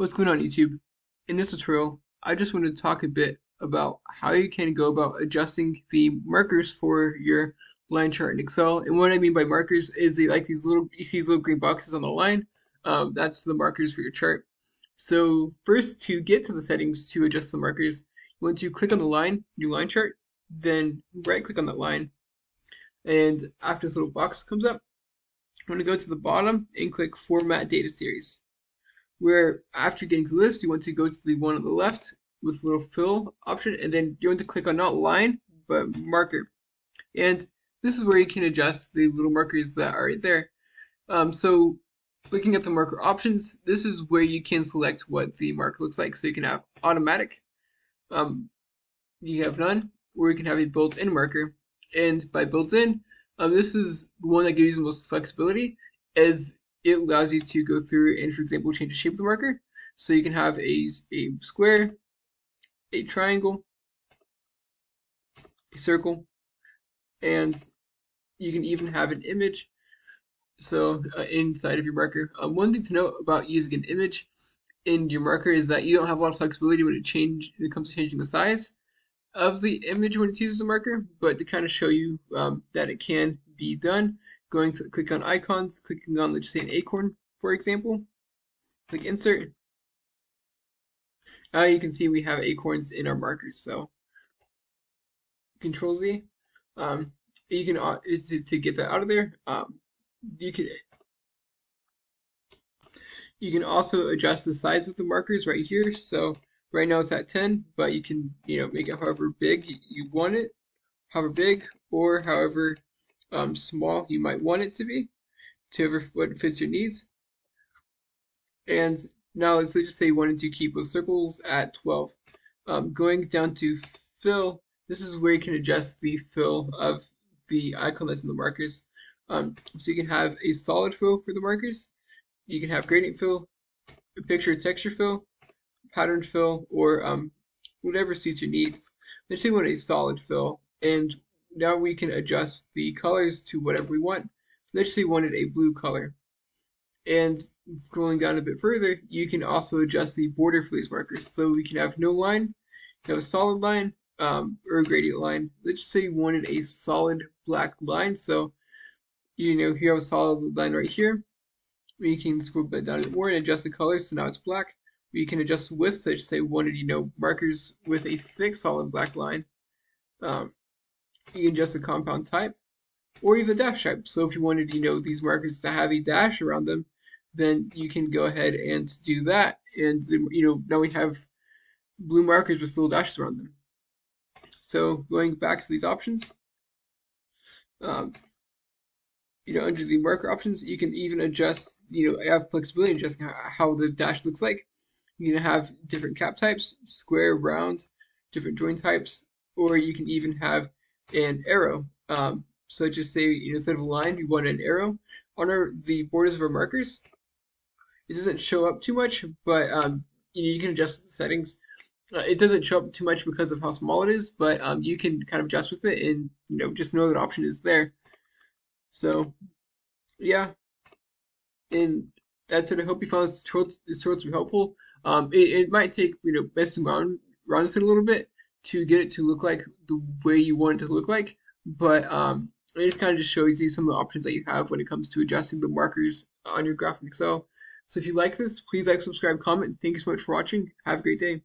What's going on YouTube? In this tutorial, I just want to talk a bit about how you can go about adjusting the markers for your line chart in Excel. And what I mean by markers is they like these little, you see these little green boxes on the line. Um, that's the markers for your chart. So first to get to the settings to adjust the markers, you want to click on the line, new line chart, then right click on that line. And after this little box comes up, I'm going to go to the bottom and click format data series where after getting to the list, you want to go to the one on the left with little fill option, and then you want to click on not line, but marker. And this is where you can adjust the little markers that are right there. Um, so looking at the marker options, this is where you can select what the marker looks like. So you can have automatic, um, you have none, or you can have a built-in marker. And by built-in, um, this is the one that gives you the most flexibility as it allows you to go through and, for example, change the shape of the marker. So you can have a, a square, a triangle, a circle, and you can even have an image so uh, inside of your marker. Um, one thing to note about using an image in your marker is that you don't have a lot of flexibility when it change when it comes to changing the size of the image when it's used as a marker, but to kind of show you um, that it can be done, going to click on icons, clicking on, let's say, an acorn, for example. Click insert. Now you can see we have acorns in our markers. So Control Z. Um, you can uh, to, to get that out of there. Um, you can you can also adjust the size of the markers right here. So right now it's at 10, but you can you know make it however big you want it, however big or however um, small you might want it to be to what fits your needs. And now let's just say you wanted to keep the circles at 12. Um, going down to fill, this is where you can adjust the fill of the icon that's in the markers. Um, so you can have a solid fill for the markers, you can have gradient fill, a picture texture fill, pattern fill, or um, whatever suits your needs. Let's say we want a solid fill, and now we can adjust the colors to whatever we want. Let's say we wanted a blue color. And scrolling down a bit further, you can also adjust the border these markers. So we can have no line, have a solid line, um, or a gradient line. Let's say you wanted a solid black line. So, you know, here have a solid line right here. We can scroll bit down a bit more and adjust the colors. So now it's black. We can adjust width. So just say wanted, you know, markers with a thick solid black line. Um, you can adjust the compound type or even dash type. So if you wanted, you know, these markers to have a dash around them, then you can go ahead and do that. And, you know, now we have blue markers with little dashes around them. So going back to these options, um, you know, under the marker options, you can even adjust, you know, have flexibility in adjusting how the dash looks like. You can have different cap types, square, round, different join types, or you can even have an arrow. Um, so just say instead of a line, you want an arrow. On our, the borders of our markers, it doesn't show up too much, but um, you, know, you can adjust the settings. Uh, it doesn't show up too much because of how small it is, but um, you can kind of adjust with it and you know just know that option is there. So yeah, and that's it. I hope you found this tutorial, this tutorial to be helpful. Um, it, it might take you know messing around around with it a little bit, to get it to look like the way you want it to look like. But um, it just kind of just shows you some of the options that you have when it comes to adjusting the markers on your graph in Excel. So if you like this, please like, subscribe, comment. Thank you so much for watching. Have a great day.